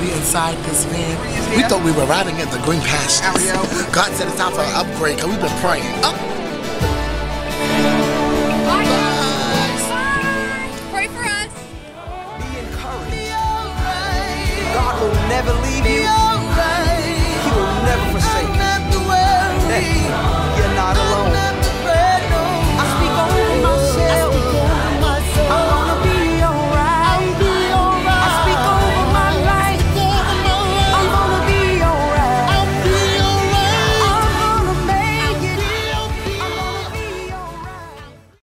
we inside this van. We thought we were riding in the green pastures. God said it's time for an upgrade because we've been praying. Up. Pray for us. Be encouraged. God will never leave you.